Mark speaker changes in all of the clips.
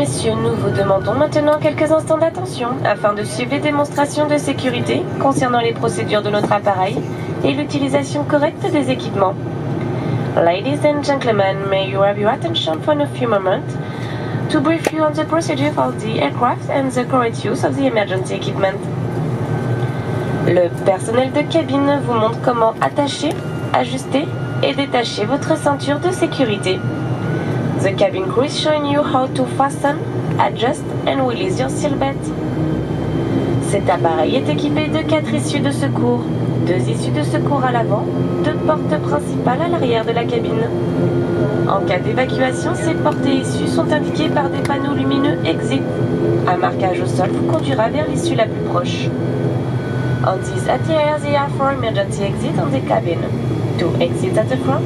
Speaker 1: messieurs, nous vous demandons maintenant quelques instants d'attention afin de suivre les démonstrations de sécurité concernant les procédures de notre appareil et l'utilisation correcte des équipements. Ladies and gentlemen, may you have your attention for a few moments to brief you on the procedure of the aircraft and the correct use of the emergency equipment. Le personnel de cabine vous montre comment attacher, ajuster et détacher votre ceinture de sécurité. The cabin crew is showing you how to fasten, adjust and release your seatbelt. Cet appareil est équipé de quatre issues de secours, deux issues de secours à l'avant, deux portes principales à l'arrière de la cabine. En cas d'évacuation, ces portes et issues sont indiquées par des panneaux lumineux exit. Un marquage au sol vous conduira vers l'issue la plus proche. On these attires, there are four emergency exits on the cabin. Two exits at the front,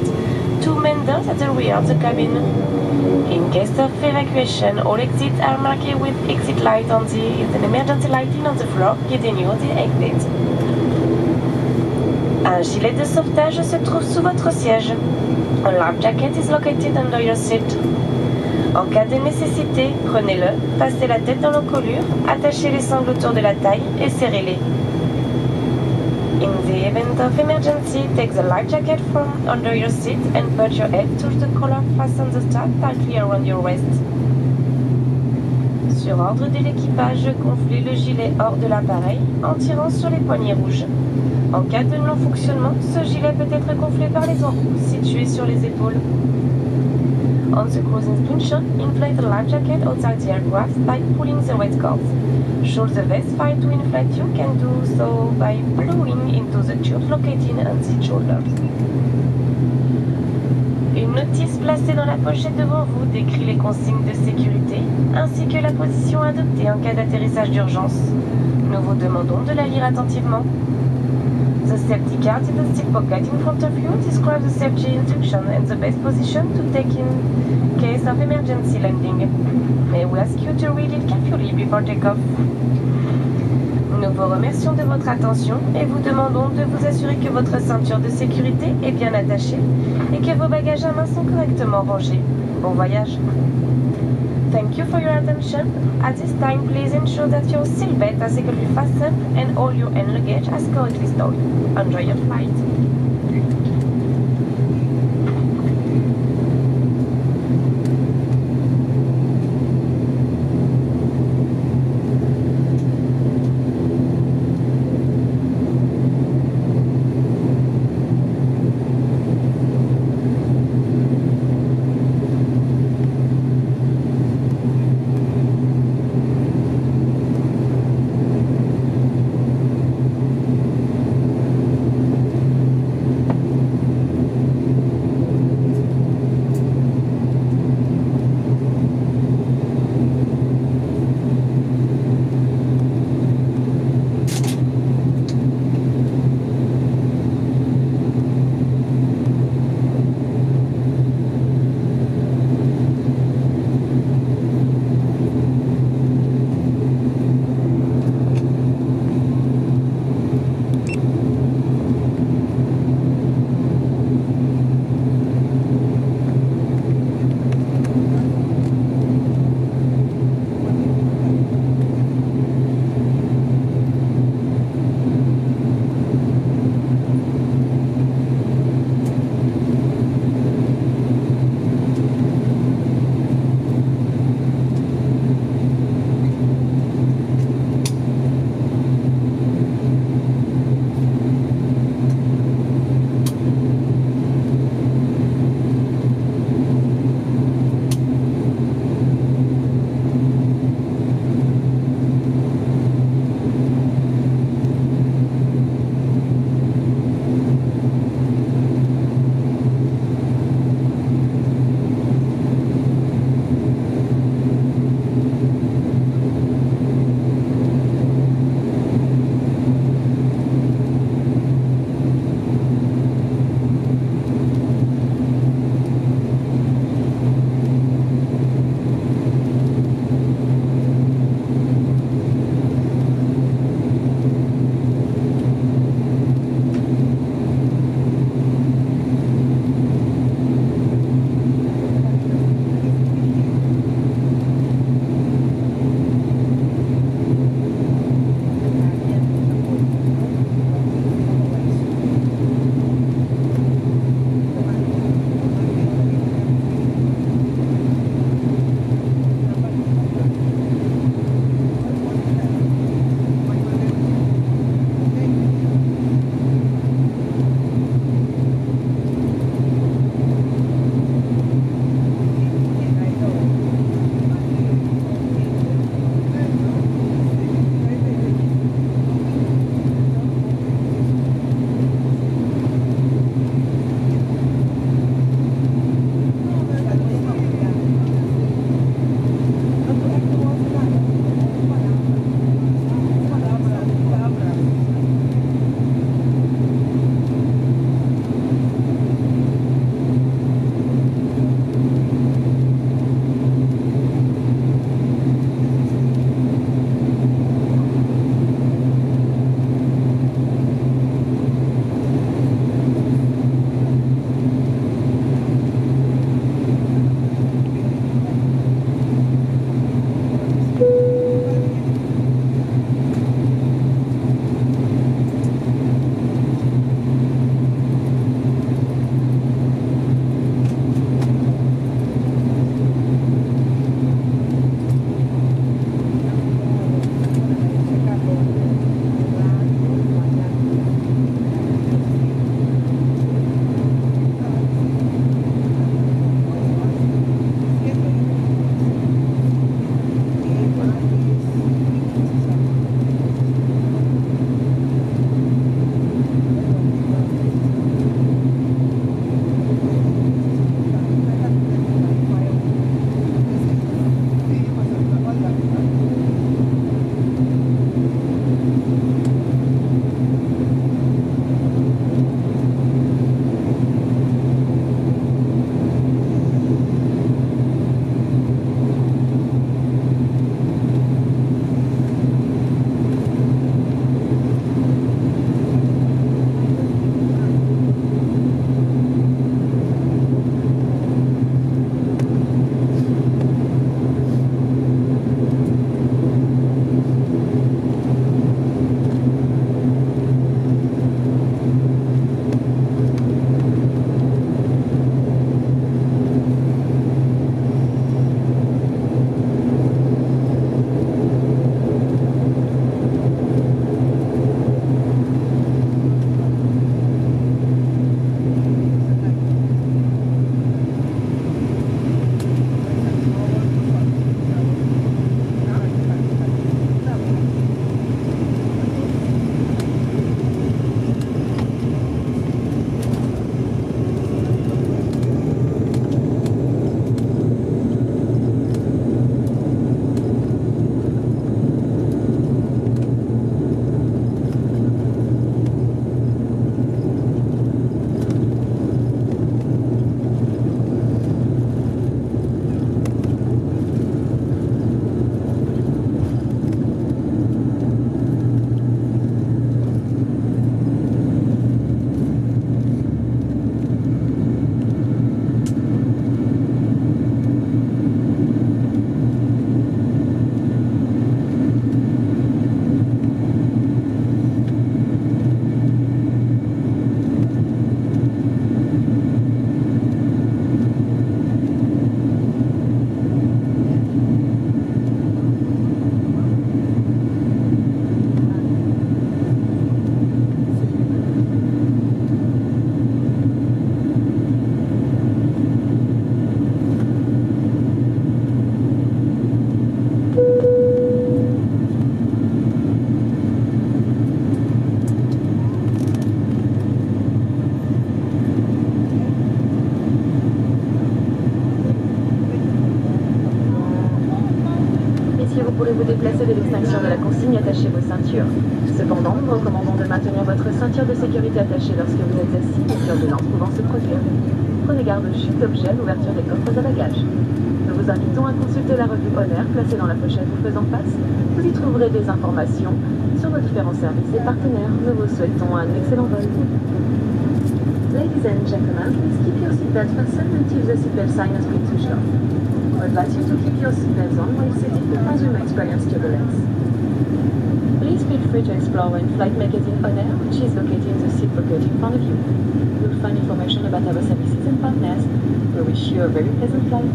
Speaker 1: two main doors at the rear of the cabin. In case of evacuation, all exits are marked with exit light on the an emergency lighting on the floor, guiding you the exit. Un gilet de sauvetage se trouve sous votre siège. A life jacket is located under your seat. En cas de nécessité, prenez-le, passez la tête dans l'encolure, attachez les sangles autour de la taille et serrez-les. In the event of emergency, take the life jacket from under your seat and put your head to the collar, fasten the strap tightly around your waist. Sur ordre de l'équipage, gonflez le gilet hors de l'appareil en tirant sur les poignées rouges. En cas de non-fonctionnement, ce gilet peut être gonflé par les enroues situées sur les épaules. On the cruise instruction, inflate the life jacket outside the aircraft by pulling the cords. Should the vest fail to inflate, you can do so by blowing into the tubes located on the shoulders. Une notice placée dans la pochette devant vous décrit les consignes de sécurité ainsi que la position adoptée en cas d'atterrissage d'urgence. Nous vous demandons de la lire attentivement. The safety card in the seat pocket in front of you describes the safety instruction and the best position to take in case of emergency landing. May we ask you to read it carefully before takeoff? Nous vous remercions de votre attention et vous demandons de vous assurer que votre ceinture de sécurité est bien attachée et que vos bagages à main sont correctement rangés. Bon voyage. Thank you for your attention. At this time, please ensure that your seatbelt is securely fastened and all your hand luggage is correctly stowed. Enjoy your flight.
Speaker 2: Pourrait vous déplacer de l'extinction de la consigne, attachez vos ceintures. Cependant, nous recommandons de maintenir votre ceinture de sécurité attachée lorsque vous êtes assis, les turbulences pouvant se produire. Prenez garde aux chutes d'objets à l'ouverture des coffres à bagages. Nous vous invitons à consulter la revue Honor placée dans la pochette vous faisant face. Vous y trouverez des informations sur nos différents services et partenaires. Nous vous souhaitons un excellent vol. Ladies and gentlemen, please keep your seatbelt fastened until the seatbelt sign has been switched off. We advise you to keep your seatbelts on while sitting as you may experience turbulence. Please feel free to explore when Flight Magazine On Air, which is located in the seat pocket in front of you. You'll find information about our services and partners. We wish you a very pleasant flight.